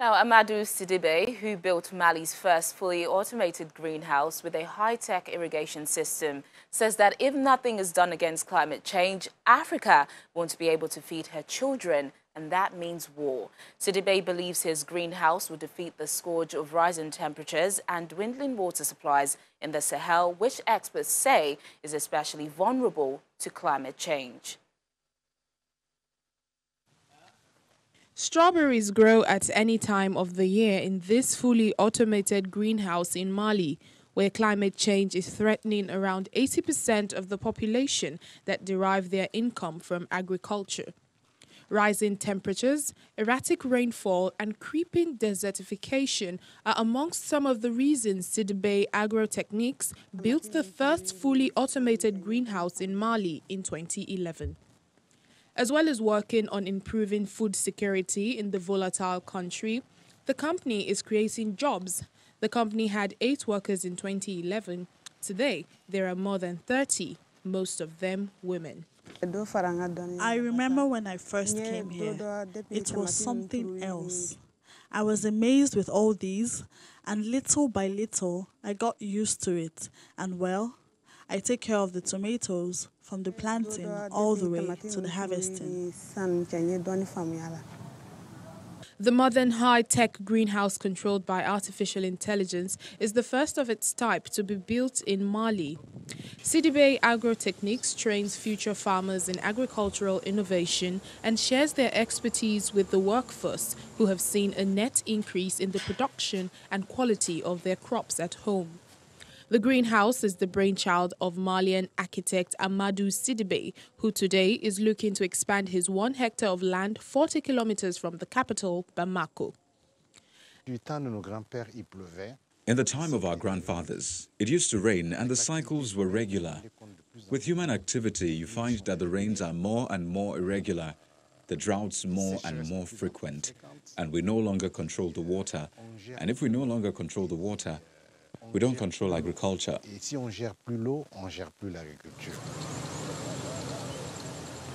Now, Amadou Sidibe, who built Mali's first fully automated greenhouse with a high-tech irrigation system, says that if nothing is done against climate change, Africa won't be able to feed her children, and that means war. Sidibe believes his greenhouse will defeat the scourge of rising temperatures and dwindling water supplies in the Sahel, which experts say is especially vulnerable to climate change. Strawberries grow at any time of the year in this fully automated greenhouse in Mali, where climate change is threatening around 80% of the population that derive their income from agriculture. Rising temperatures, erratic rainfall, and creeping desertification are amongst some of the reasons Sidibe Agrotechniques built the first fully automated greenhouse in Mali in 2011 as well as working on improving food security in the volatile country. The company is creating jobs. The company had eight workers in 2011. Today, there are more than 30, most of them women. I remember when I first came here, it was something else. I was amazed with all these, and little by little, I got used to it. And well, I take care of the tomatoes from the planting all the way to the harvesting. The modern high-tech greenhouse controlled by artificial intelligence is the first of its type to be built in Mali. Sidibe Agrotechniques trains future farmers in agricultural innovation and shares their expertise with the workforce who have seen a net increase in the production and quality of their crops at home. The greenhouse is the brainchild of Malian architect Amadou Sidibe, who today is looking to expand his one hectare of land 40 kilometers from the capital, Bamako. In the time of our grandfathers, it used to rain and the cycles were regular. With human activity, you find that the rains are more and more irregular, the droughts more and more frequent, and we no longer control the water. And if we no longer control the water, we don't control agriculture.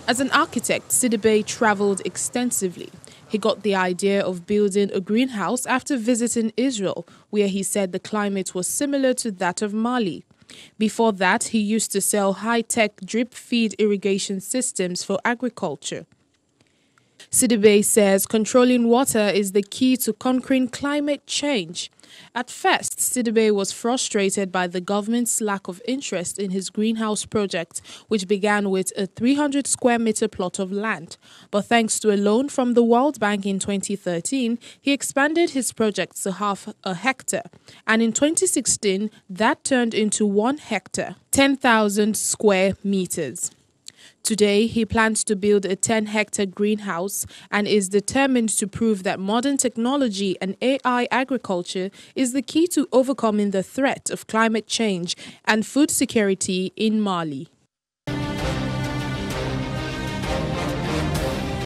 As an architect, Sidibe traveled extensively. He got the idea of building a greenhouse after visiting Israel, where he said the climate was similar to that of Mali. Before that, he used to sell high tech drip feed irrigation systems for agriculture. Sidibe says controlling water is the key to conquering climate change. At first, Sidibe was frustrated by the government's lack of interest in his greenhouse project, which began with a 300 square meter plot of land. But thanks to a loan from the World Bank in 2013, he expanded his project to half a hectare. And in 2016, that turned into one hectare, 10,000 square meters. Today, he plans to build a 10 hectare greenhouse and is determined to prove that modern technology and AI agriculture is the key to overcoming the threat of climate change and food security in Mali.